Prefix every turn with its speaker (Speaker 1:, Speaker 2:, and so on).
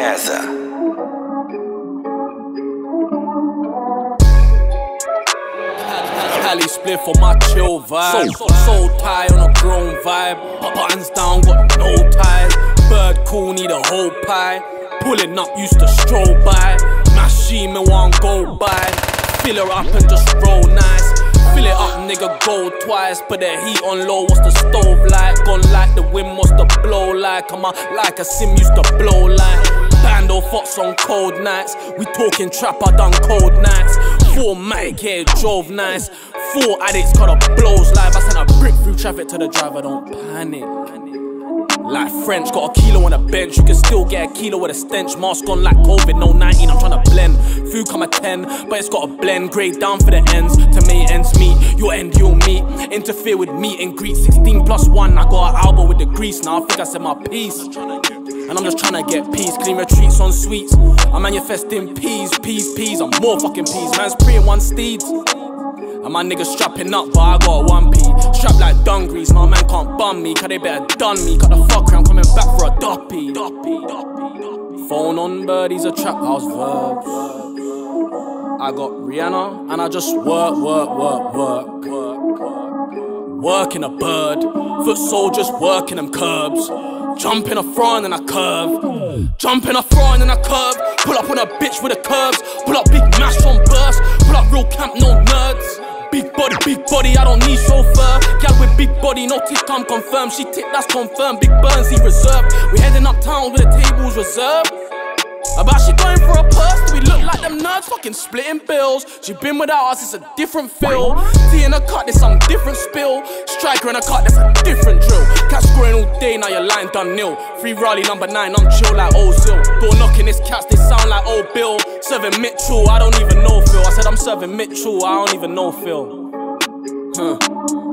Speaker 1: casa.
Speaker 2: Cali split for my chill vibe. So, so tight on a grown vibe. Buttons down, got no ties. Bird cool, need a whole pie. Pulling up, used to stroll by. Machine, me one go by. Fill her up and just roll nice. Fill it up, nigga, go twice. Put the heat on low, what's the stove like? Gone like the wind, what's the blow like? I'm like a sim used to blow like. Bando Fox on cold nights. We talking trap, I done cold nights. Four mic, yeah, drove nice. Four addicts cut up blows live. I sent a brick through traffic to the driver, don't panic. Like French, got a kilo on a bench. You can still get a kilo with a stench. Mask on like COVID, no 19. I'm trying to blend. Food come at 10, but it's got a blend. Grade down for the ends to me, ends meet. Your end, you'll meet. Interfere with meet and greet. 16 plus 1. I got an elbow with the grease. Now I think I said my piece. And I'm just trying to get peace. Clean retreats on sweets. I'm manifesting peas, peas, peas. I'm more fucking peas. Man's preying one steeds. And my niggas strapping up, but I got one P. Strapped like Dungrees, my man can't bum me, cause they better done me. Cut the fuck I'm coming back for a duppy. Phone on birdies, a trap house verbs. I got Rihanna, and I just work, work, work, work. Work. Working a bird, foot soldiers working them curbs. Jumping a front and a curve. Jump in a front and a curve. Pull up on a bitch with the curves. Pull up big mash on burst. Pull up real camp, no nerds. Big body, big body, I don't need chauffeur. Gal with big body, no tick, I'm confirmed. She tick, that's confirmed. Big burns, he reserved. We heading uptown with the tables reserved. About she going for a fucking splitting bills? She been without us, it's a different feel. Tea in a cut, there's some different spill. Striker in a cut, that's a different drill. Cat scoring all day, now your line done nil. Free Raleigh number nine, I'm chill like Ozil. Door knocking, this cats, they sound like old Bill. Serving Mitchell, I don't even know Phil. I said I'm serving Mitchell, I don't even know Phil. Huh.